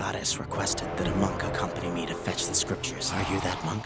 goddess requested that a monk accompany me to fetch the scriptures. Are you that monk?